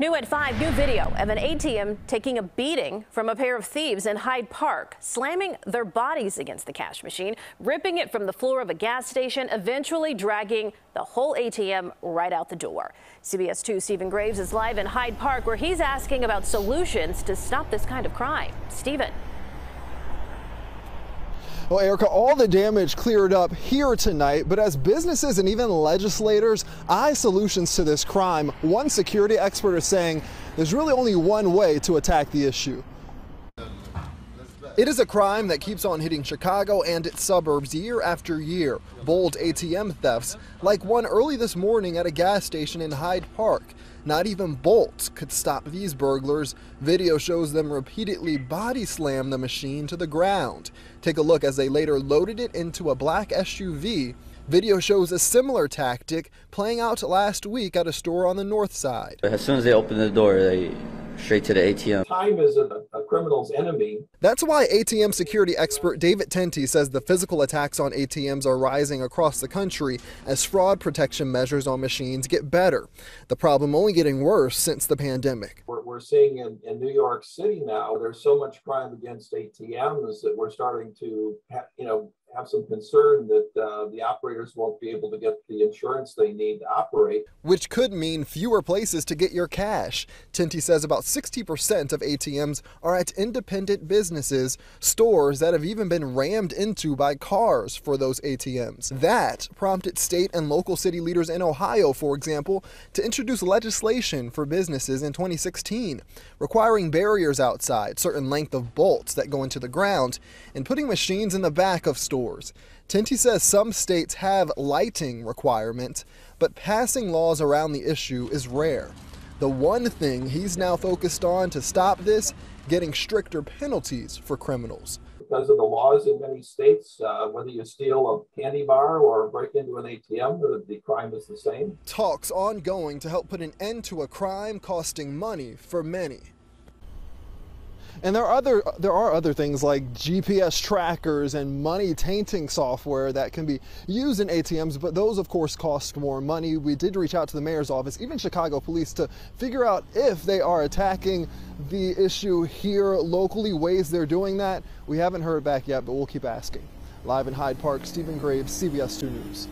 New at 5, new video of an ATM taking a beating from a pair of thieves in Hyde Park, slamming their bodies against the cash machine, ripping it from the floor of a gas station, eventually dragging the whole ATM right out the door. CBS 2 Steven Graves is live in Hyde Park where he's asking about solutions to stop this kind of crime. Steven. Well, Erica, all the damage cleared up here tonight, but as businesses and even legislators eye solutions to this crime, one security expert is saying there's really only one way to attack the issue. It is a crime that keeps on hitting Chicago and its suburbs year after year. Bold ATM thefts, like one early this morning at a gas station in Hyde Park. Not even bolts could stop these burglars. Video shows them repeatedly body slam the machine to the ground. Take a look as they later loaded it into a black SUV. Video shows a similar tactic playing out last week at a store on the north side. As soon as they opened the door, they straight to the ATM. Time is a, a, criminal's enemy. That's why ATM security expert David Tente says the physical attacks on ATMs are rising across the country as fraud protection measures on machines get better. The problem only getting worse since the pandemic. We're, we're seeing in, in New York City now, there's so much crime against ATMs that we're starting to, you know, have some concern that uh, the operators won't be able to get the insurance they need to operate. Which could mean fewer places to get your cash. Tente says about 60% of ATMs are at independent businesses, stores that have even been rammed into by cars for those ATMs. That prompted state and local city leaders in Ohio, for example, to introduce legislation for businesses in 2016, requiring barriers outside, certain length of bolts that go into the ground, and putting machines in the back of stores stores. Tente says some states have lighting requirements, but passing laws around the issue is rare. The one thing he's now focused on to stop this, getting stricter penalties for criminals. Because of the laws in many states, uh, whether you steal a candy bar or break into an ATM, the, the crime is the same. Talks ongoing to help put an end to a crime costing money for many. And there are other there are other things like GPS trackers and money tainting software that can be used in ATMs, but those of course cost more money. We did reach out to the mayor's office, even Chicago police, to figure out if they are attacking the issue here locally, ways they're doing that. We haven't heard back yet, but we'll keep asking. Live in Hyde Park, Steven Graves, CBS 2 News.